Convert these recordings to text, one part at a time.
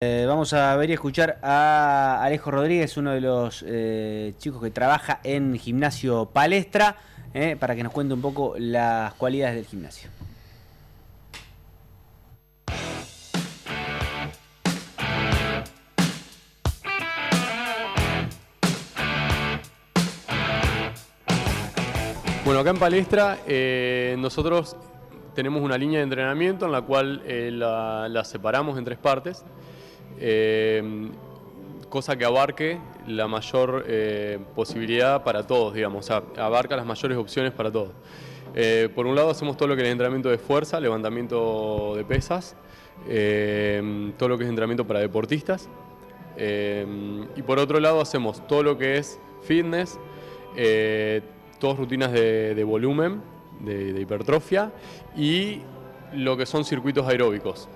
Eh, vamos a ver y escuchar a Alejo Rodríguez, uno de los eh, chicos que trabaja en Gimnasio Palestra, eh, para que nos cuente un poco las cualidades del gimnasio. Bueno, acá en Palestra nosotros tenemos una línea de entrenamiento en la cual la separamos en tres partes. Eh, cosa que abarque la mayor eh, posibilidad para todos, digamos, o sea, abarca las mayores opciones para todos. Eh, por un lado hacemos todo lo que es entrenamiento de fuerza, levantamiento de pesas, todo lo que es entrenamiento para deportistas, y por otro lado hacemos todo lo que es fitness, todas rutinas de, volumen, de hipertrofia, y lo que son circuitos aeróbicos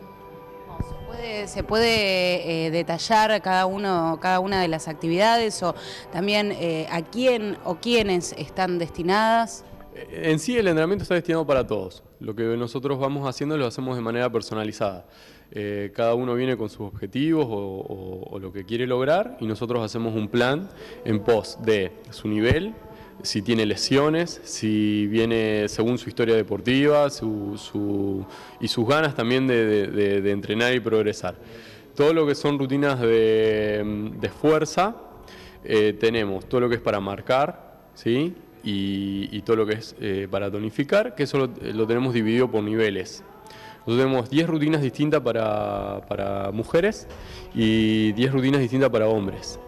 se puede eh, detallar cada, uno, cada una de las actividades o también eh, a quién o quiénes están destinadas? En sí el entrenamiento está destinado para todos. Lo que nosotros vamos haciendo lo hacemos de manera personalizada. Eh, cada uno viene con sus objetivos o, lo que quiere lograr y nosotros hacemos un plan en pos de su nivel, si tiene lesiones, si viene según su historia deportiva y sus ganas también de, entrenar y progresar. Todo lo que son rutinas de, fuerza, eh, tenemos todo lo que es para marcar ¿sí? y, todo lo que es eh, para tonificar, que eso lo, tenemos dividido por niveles. Nosotros tenemos 10 rutinas distintas para, para mujeres y 10 rutinas distintas para hombres.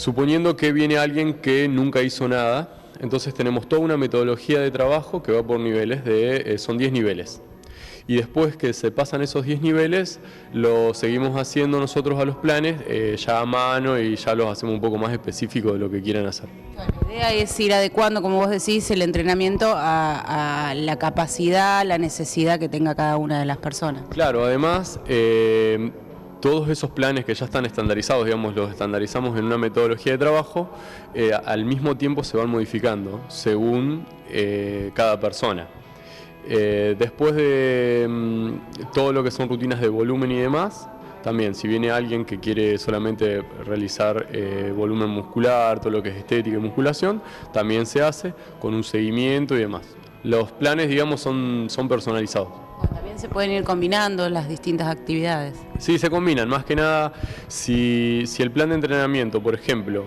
Suponiendo que viene alguien que nunca hizo nada, entonces tenemos toda una metodología de trabajo que va por niveles, de, eh, son 10 niveles. Y después que se pasan esos 10 niveles, lo seguimos haciendo nosotros a los planes, eh, ya a mano y ya los hacemos un poco más específicos de lo que quieran hacer. La idea es ir adecuando, como vos decís, el entrenamiento a, la capacidad, la necesidad que tenga cada una de las personas. Claro, además... Eh, todos esos planes que ya están estandarizados, digamos, los estandarizamos en una metodología de trabajo, eh, al mismo tiempo se van modificando según eh, cada persona. Eh, después de mm, todo lo que son rutinas de volumen y demás, también si viene alguien que quiere solamente realizar volumen muscular, todo lo que es estética y musculación, también se hace con un seguimiento y demás. Los planes, digamos, son, son personalizados se pueden ir combinando las distintas actividades. Sí, se combinan. Más que nada, si, el plan de entrenamiento, por ejemplo,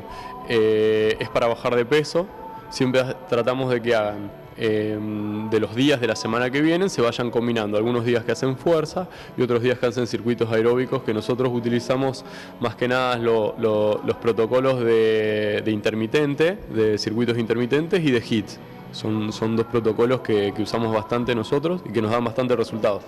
eh, es para bajar de peso, siempre tratamos de que hagan em, de los días de la semana que vienen se vayan combinando. Algunos días que hacen fuerza y otros días que hacen circuitos aeróbicos que nosotros utilizamos más que nada los protocolos de, intermitente, de circuitos intermitentes y de HIT. Son, son dos protocolos que, usamos bastante nosotros y que nos dan bastante resultados.